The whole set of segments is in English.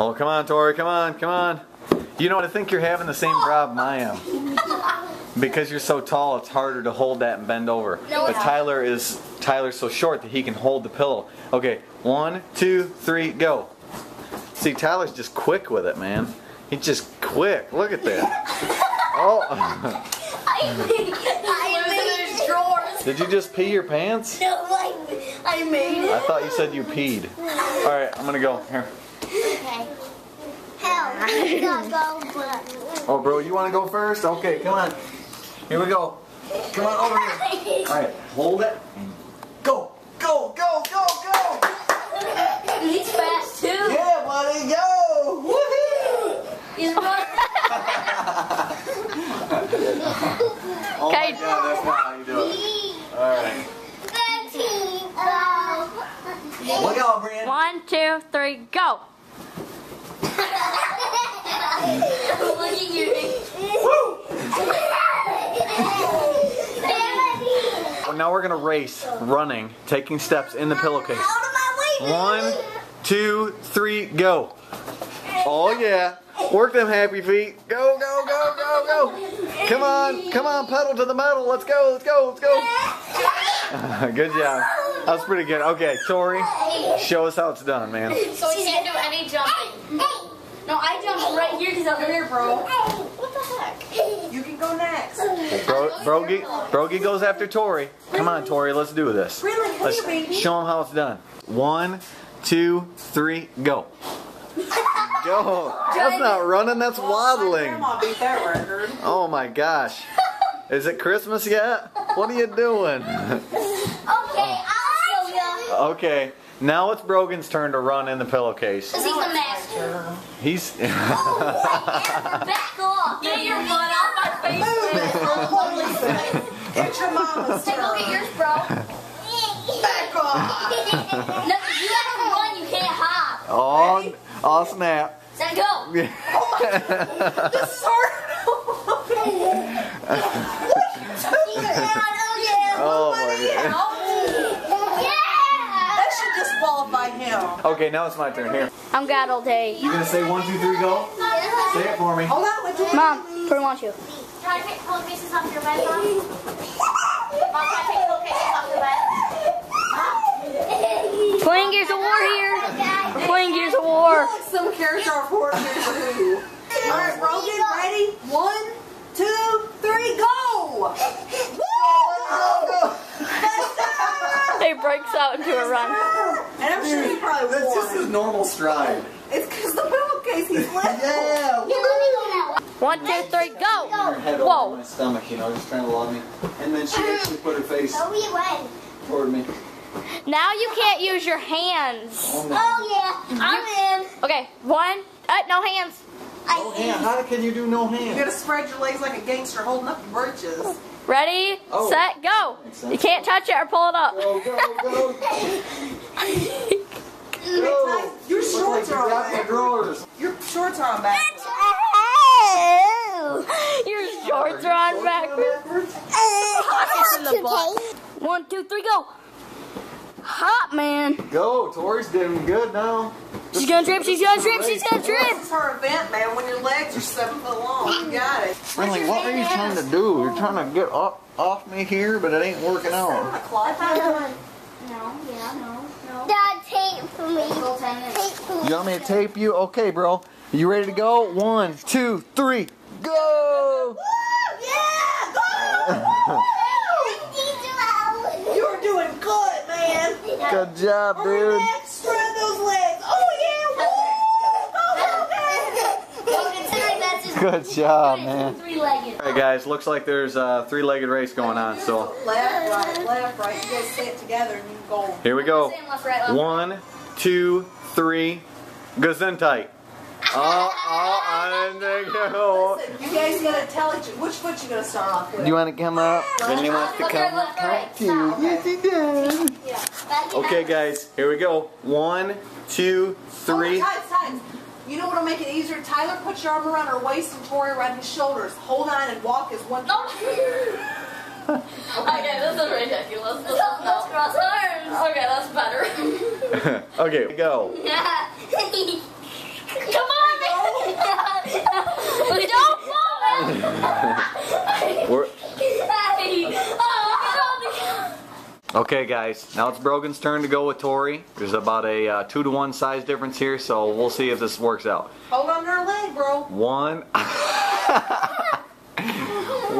Oh, come on, Tori, come on, come on. You know what? I think you're having the same problem I am. Because you're so tall, it's harder to hold that and bend over. No, but. Tyler is Tyler's so short that he can hold the pillow. Okay, one, two, three, go. See, Tyler's just quick with it, man. He's just quick. Look at that. Oh, I made, I made it. drawers. did you just pee your pants? No, I, I made it. I thought you said you peed. All right, I'm gonna go here. Okay. Hell, go, but. Oh, bro, you want to go first? Okay, come on. Here we go. Come on over here. All right, hold it. Go, go, go, go, go. He's fast too. Yeah, buddy, go. Woohoo! He's running. Oh Okay. my God, that's not how you do it. All right. Uh, Look out, Brian. One, two, three, go. Now we're gonna race, running, taking steps in the pillowcase. One, two, three, go. Oh yeah. Work them happy feet. Go, go, go, go, go. Come on, come on, pedal to the metal. Let's go, let's go, let's go. good job. That was pretty good. Okay, Tori, show us how it's done, man. So he can't do any jumping. No, I jumped right here because over here, bro. What the heck? You can go next. Bro, Brogy, Brogy goes after Tori. Come on, Tori, let's do this. Really? Let's here, baby. show him how it's done. One, two, three, go. Go. That's not running, that's My waddling. grandma beat that record. Oh my gosh. Is it Christmas yet? What are you doing? Okay, I'll show you. Okay, now it's Brogan's turn to run in the pillowcase. Cause he's the master. He's. Back off. Get your butt off my face. It's your mama's Hey, go get turn. yours, bro. Back off. No, you gotta run. You can't hop. oh, oh snap. Then go. This is hard. oh, oh my god. That should disqualify him. Okay, now it's my turn. Here. I'm Gaddle Day. You gonna say one, two, three, go? Say it for me. Hold on, wait till Mom, put him on you. Try to take pillowcases off your bed, Mom. Mom, try to take pillowcases off your bed. Playing Gears of War here. We're playing Gears of War. some character report here for who. All right, Rogan, ready? One, two, three, go! He breaks out into a run. And I'm sure he probably That's just his normal stride. It's because the pillowcase he's left. Yeah. One, two, three, go. Her head over Whoa. my stomach, you know, just trying to love me. And then she actually put her face Oh, we went. toward me. Now you can't use your hands. Oh no. Oh, yeah. I'm in. Okay, one. Uh, no hands. Oh, hand. How can you do no hand? You gotta spread your legs like a gangster holding up your britches. Ready, Oh. set, go. You can't touch it or pull it up. Go, go, go. go. Your Looks like shorts are on dropped back. drawers. Your shorts are on back. Your shorts are on backwards. Pockets in the butt. One, two, three, go. Hot man. Go, Tori's doing good now. She's gonna trip. She's gonna trip. She's gonna trip. This is her event, man. When your legs are seven foot long, you got it. Really, what are you trying to do? You're trying to get up off me here, but it ain't working out. a cloth. No, yeah, no, no. Dad, tape for me. Tape for You want me to tape you? Okay, bro. You ready to go? One, two, three, go! Yeah, go! You're doing good, man. Good job, dude. next, spread those legs. Oh yeah! Woo! Go, go, go! Good job, man. Three-legged. All right, guys. Looks like there's a three-legged race going on. So Left, right, left, right. You guys say it together and you go. here we go. Left, right, left. One, two, three. Gesundheit. Oh, oh, and there you go. Listen, you guys gotta tell each which foot you gonna start off with. You want to come up? Benny wants to Left, come right, left, right. up too. Yes, he does. Yeah. Okay, guys. Here we go. One, two, three. Oh, tights, tights. You know what'll make it easier? Tyler, put your arm around her waist and Tori around his shoulders. Hold on and walk as one. Oh. Okay, this is ridiculous. This is no. cross arms. Okay, that's better. okay, go. Yeah. Okay, guys. Now it's Brogan's turn to go with Tori. There's about a uh, two to one size difference here, so we'll see if this works out. Hold on to her leg, bro. One,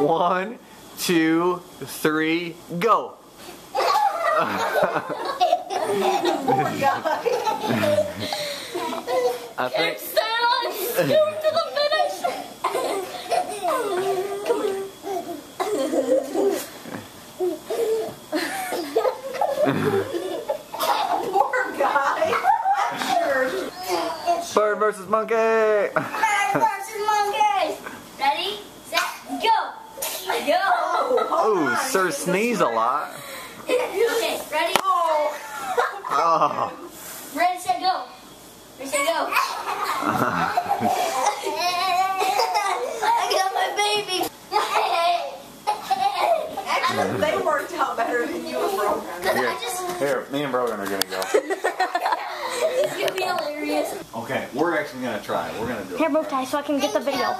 one, two, three, go. oh I think. Stand on, scoot to the finish. Poor guy. Sure. Bird versus monkey. Bird versus monkey. Ready, set, go. Go. Ooh, Sir sneeze a lot. Okay, ready? Oh. Ready, set, go. Ready, set, go. I got my baby. Actually, they worked out better than you and Brogan. Here, here, me and Brogan are gonna go. it's gonna be hilarious. Okay, we're actually gonna try. We're gonna do Here, it. bow tie, so I can get the video.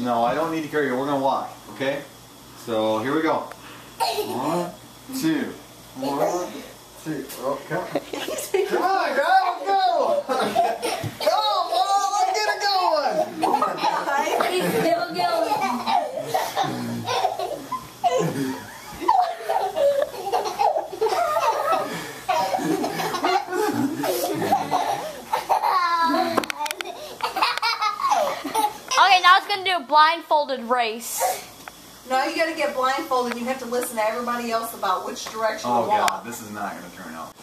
No, I don't need to carry you. We're gonna walk. Okay. So here we go. One, two, one, two. Oh, come. Come on, girl, let's go. Go, Paul, let's get it going. He's still going. Okay, now it's gonna do a blindfolded race. No, you gotta get blindfolded. You have to listen to everybody else about which direction Oh to walk. God, this is not gonna turn out.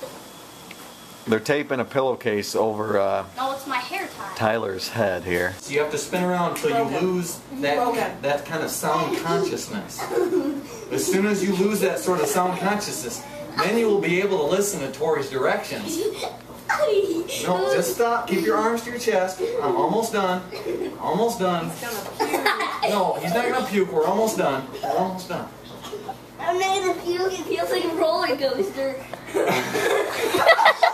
They're taping a pillowcase over uh, No, it's my hair tie. Tyler's head here. So you have to spin around until you lose that that kind of sound consciousness. As soon as you lose that sort of sound consciousness, then you will be able to listen to Tori's directions. No, just stop. Keep your arms to your chest. I'm almost done. Almost done. No, he's not gonna puke. We're almost done. We're almost done. I'm not gonna puke. It feels like a roller coaster.